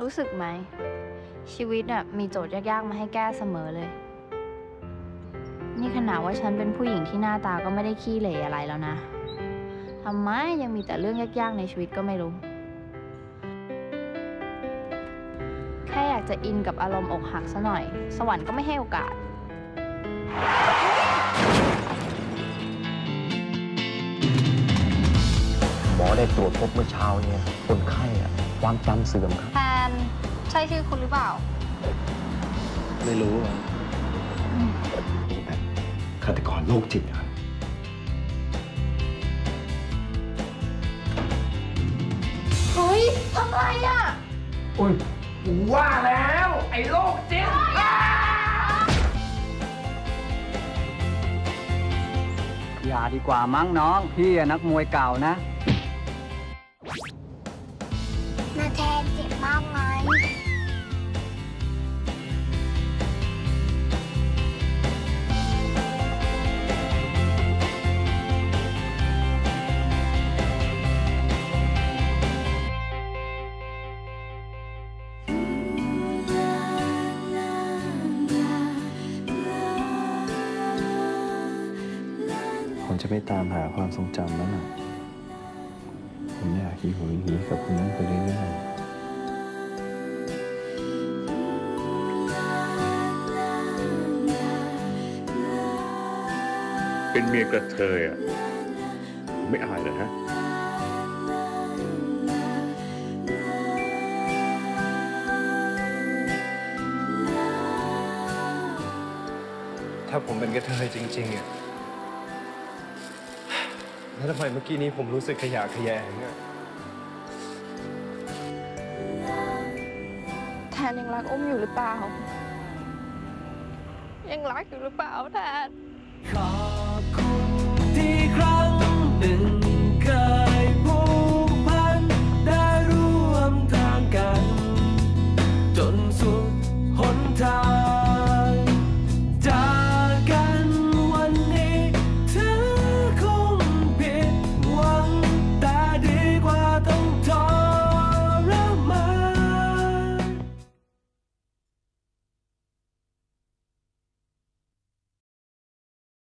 รู้สึกไหม ชีวิตอะมีโจทย์ยากๆ มาให้แก้เสมอเลย นี่ขนาดว่าฉันเป็นผู้หญิงที่หน้าตาก็ไม่ได้ขี้เหร่อะไรแล้วนะทำไมยังมีแต่เรื่องยากๆในชีวิตก็ไม่รู้ แค่อยากจะอินกับอารมณ์อกหักซะหน่อย สวรรค์ก็ไม่ให้โอกาสหมอได้ตรวจพบเมื่อเช้าเนี่ยคนไข้อะความจำเสื่อมครับ ช่ชื่อคุณหรือเปล่า ไม่รู้อะแบบฆาตกรโรคจิตครับเฮ้ยทำไรอะอุ้ยว่าแล้ว ไอ้โรคจิตอย่าดีกว่ามั้งน้อง พี่อะนักมวยเก่านะนาแทน ผมจะไม่ตามหาความทรงจำแล้วนะผมอยากอยู่อย่างนี้กับคุณนั้นไปเรื่อยๆเป็นเมียกระเทยอะ ไม่อายเลยฮะถ้าผมเป็นกระเทยจริงๆอะ แล้วทำไมเมื่อกี้นี้ผมรู้สึกขยะแขยงอะแทนยังรักอุ้มอยู่หรือเปล่า ยังรักอยู่หรือเปล่าแทน ขอบคุณที่ครั้งหนึ่งเคยผูกพันได้ร่วมทางกัน จนสุดหนทาง